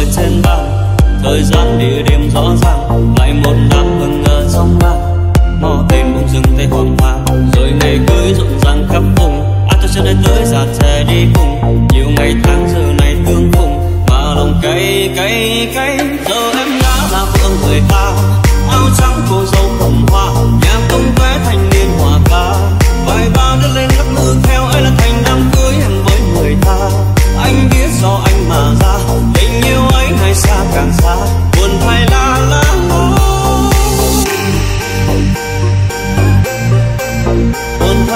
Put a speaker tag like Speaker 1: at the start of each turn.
Speaker 1: ở trên bàn thời gian địa điểm rõ ràng, lại một đám hương ngờ trong ba mò tìm bông rừng tay hoàng hoàng rồi ngày cưới rộn ràng khắp vùng. Ai cho chân đến tới già trẻ đi cùng, nhiều ngày tháng giờ này tương phùng. Mà lòng cay cay cay, giờ em đã là vợ người ta. Áo trắng của